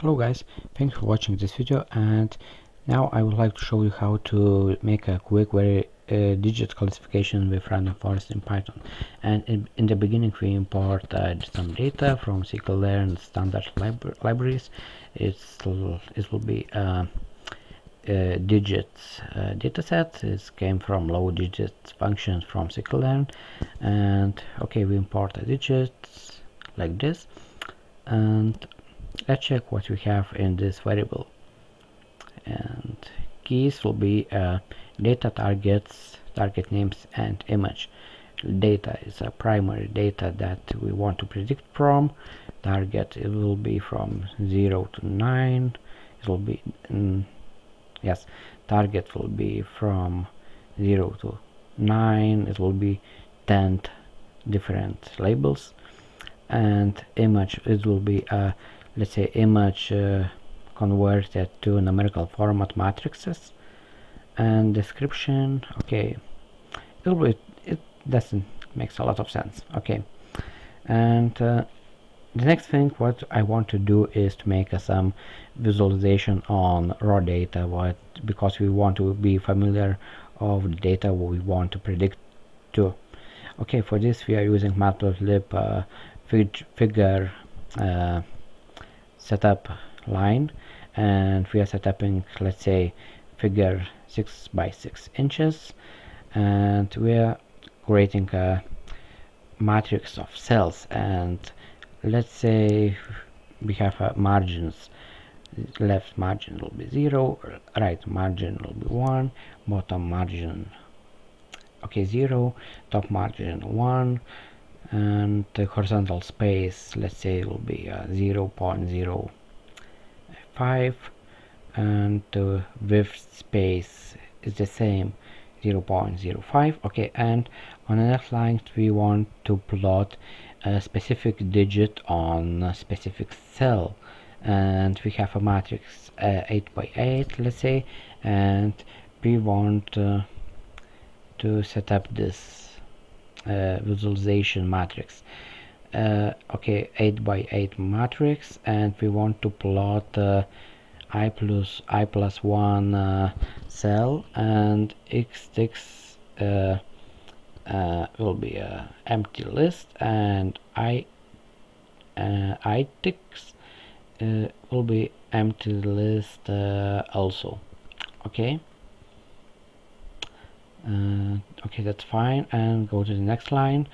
Hello guys, thanks for watching this video and now I would like to show you how to make a quick very uh, digit classification with random forest in Python. And in, in the beginning we import uh, some data from scikit-learn standard libra libraries. It's it will be uh, uh, digits uh, dataset it came from load digits functions from scikit-learn and okay we import the digits like this. And let's check what we have in this variable. And keys will be uh, data targets target names and image. Data is a primary data that we want to predict from. Target it will be from 0 to 9 it will be mm, yes. Target will be from 0 to 9 it will be 10 different labels. And image it will be a let's say image uh, converted to numerical format matrices. And description okay. It, it doesn't makes a lot of sense okay. And uh, the next thing what I want to do is to make uh, some visualization on raw data what because we want to be familiar of the data we want to predict to. Okay for this we are using matplotlib uh, fig figure uh, setup line and we are setting let's say figure 6 by 6 inches and we are creating a matrix of cells and let's say we have margins left margin will be 0 right margin will be 1 bottom margin okay 0 top margin 1 and the horizontal space let's say will be uh, 0 0.05 and the width space is the same 0 0.05 okay and on the next line we want to plot a specific digit on a specific cell. And we have a matrix uh, 8 by 8 let's say and we want uh, to set up this visualization matrix. Uh, okay 8 by 8 matrix and we want to plot uh, i plus i plus 1 uh, cell and xticks uh, uh, will be a empty list and i i ticks will be empty list also. Okay okay that's fine. And go to the next line.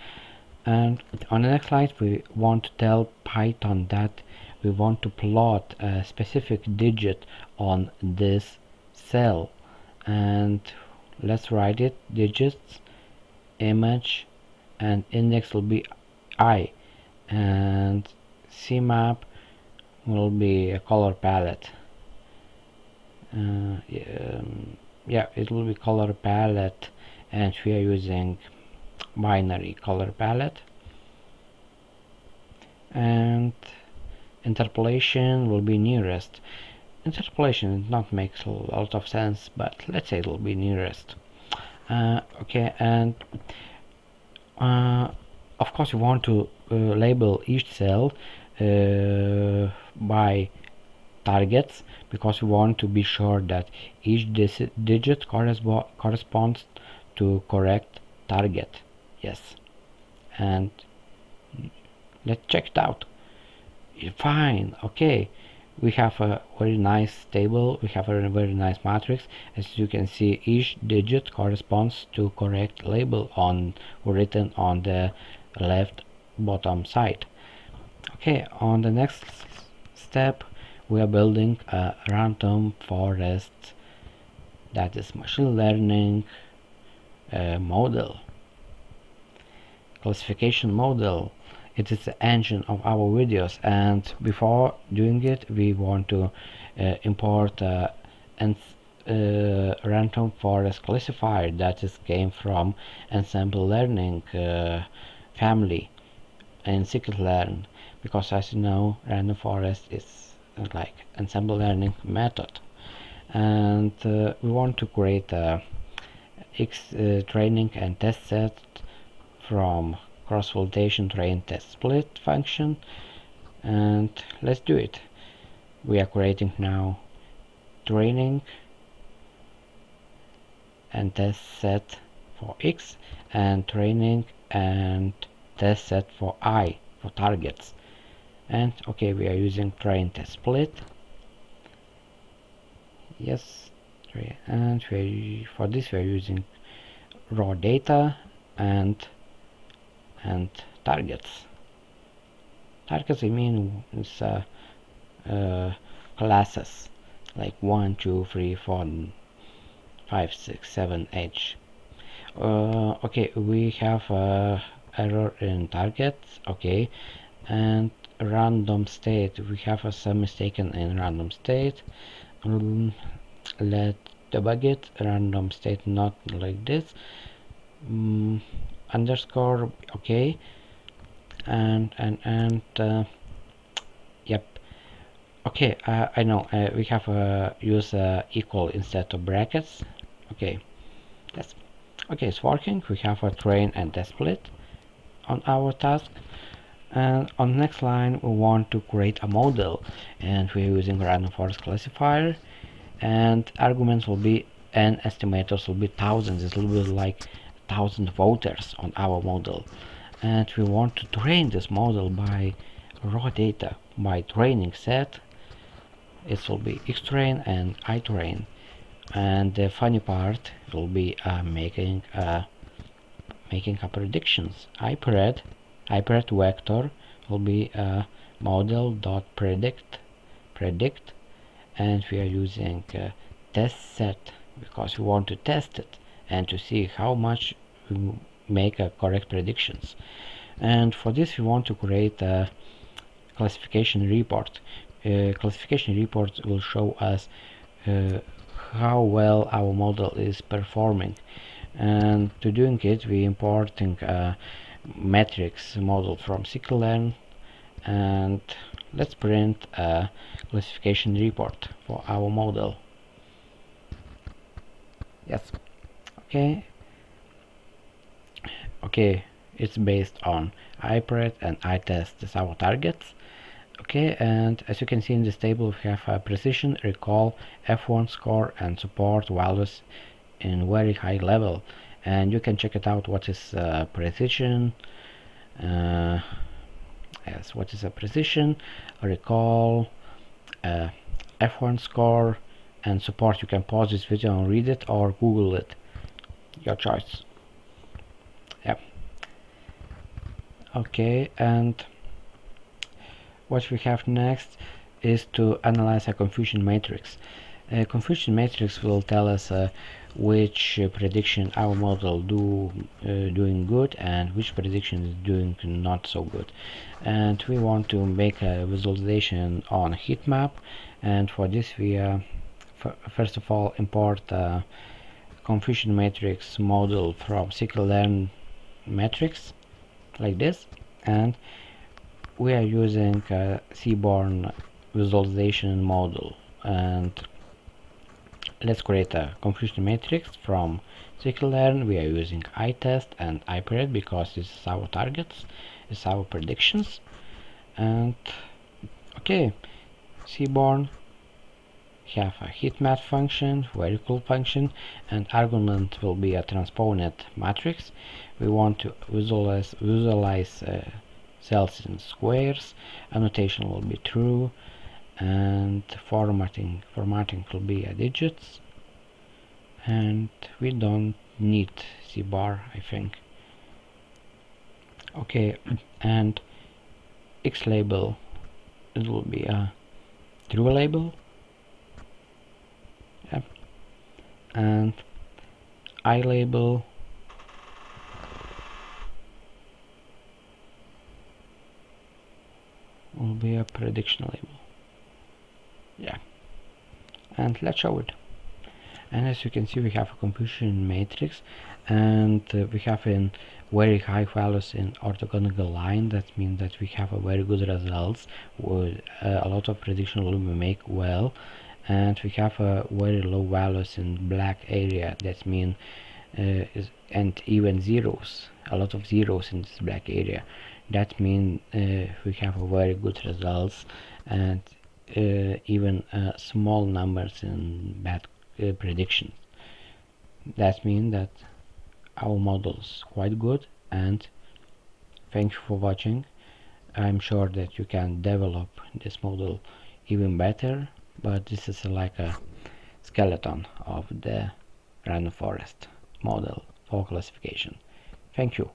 And on the next slide we want to tell Python that we want to plot a specific digit on this cell. And let's write it digits image and index will be i. And cmap will be a color palette. Uh, um, yeah it will be color palette and we are using binary color palette. And interpolation will be nearest. Interpolation not makes a lot of sense but let's say it will be nearest. Uh, okay and uh, of course you want to uh, label each cell uh, by targets because we want to be sure that each digit corresp corresponds to correct target. Yes. And let's check it out. Fine. Okay. We have a very nice table. We have a very nice matrix. As you can see each digit corresponds to correct label on written on the left bottom side. Okay. On the next step we are building a random forest that is machine learning uh, model classification model. It is the engine of our videos and before doing it we want to uh, import uh, and uh, random forest classifier that is came from ensemble learning uh, family in scikit-learn because as you know random forest is like ensemble learning method. And uh, we want to create a X uh, training and test set from cross validation train test split function. And let's do it. We are creating now training and test set for x and training and test set for i for targets and okay we are using train test split. Yes and we for this we are using raw data and and targets. Targets I mean is uh, uh, classes like 1 2 3 4 5 6 7 8 uh, okay we have uh, error in targets okay and random state. We have a some mistaken in random state. Um, let debug it. Random state not like this. Um, underscore okay. And and and uh, yep. Okay uh, I know uh, we have uh, use uh, equal instead of brackets. Okay. That's okay it's working. We have a train and test split on our task and on the next line we want to create a model and we're using random forest classifier. And arguments will be n_estimators will be thousands. It will be like thousand voters on our model. And we want to train this model by raw data by training set. It will be xtrain and itrain and the funny part will be uh, making uh, making a predictions. Ipred ipred vector will be a model dot predict predict and we are using uh, test set because we want to test it and to see how much we make correct predictions. And for this we want to create a classification report. Uh, classification report will show us uh, how well our model is performing. And to doing it we importing a metrics model from scikit-learn and let's print a classification report for our model. Yes. Okay. Okay it's based on ipred and itest as our targets. Okay and as you can see in this table we have a precision recall f1 score and support values in very high level and you can check it out what is uh, precision uh, yes what is a precision recall uh, f1 score and support. You can pause this video and read it or google it. Your choice. Yeah okay and what we have next is to analyze a confusion matrix. A confusion matrix will tell us uh, which uh, prediction our model do uh, doing good and which prediction is doing not so good. And we want to make a visualization on heat map. And for this we uh, first of all import a confusion matrix model from scikit-learn metrics like this. And we are using a seaborn visualization model. And let's create a confusion matrix from scikit-learn we are using itest and ipred because is our targets it's our predictions. And okay seaborn have a heat map function very cool function and argument will be a transponent matrix. We want to visualize visualize uh, cells in squares. Annotation will be true and formatting formatting will be a digits. And we don't need c bar I think. Okay and x label it will be a true label. Yep. and i label. Will be a prediction label yeah. And let's show it. And as you can see we have a confusion matrix and uh, we have in very high values in orthogonal line. That means that we have a very good results with uh, a lot of prediction will be make well. And we have a very low values in black area. That mean uh, is, and even zeros a lot of zeros in this black area. That means uh, we have a very good results and uh, even uh, small numbers and bad uh, predictions. That means that our model is quite good and thank you for watching. I'm sure that you can develop this model even better but this is like a skeleton of the random forest model for classification. Thank you